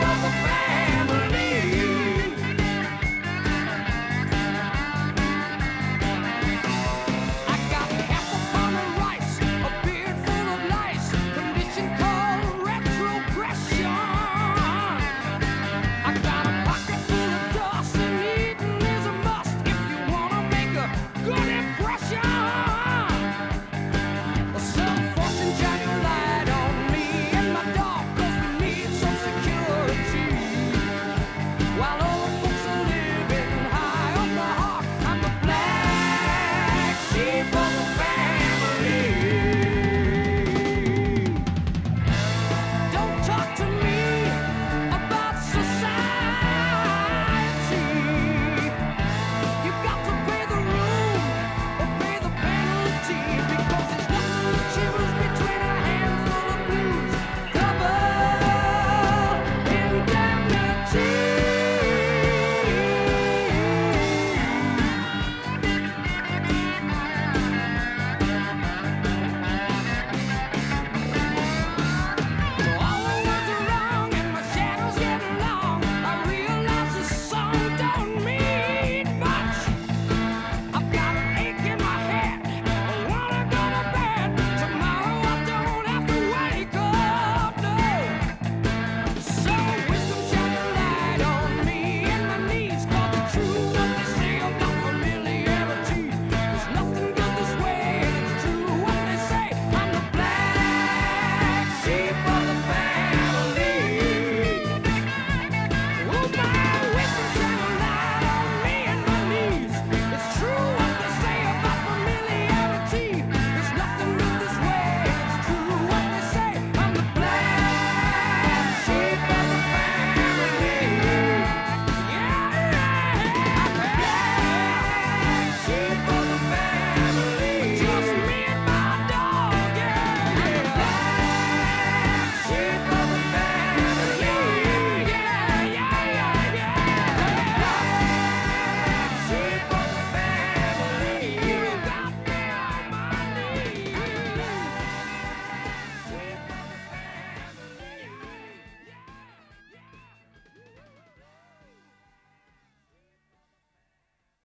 another friend.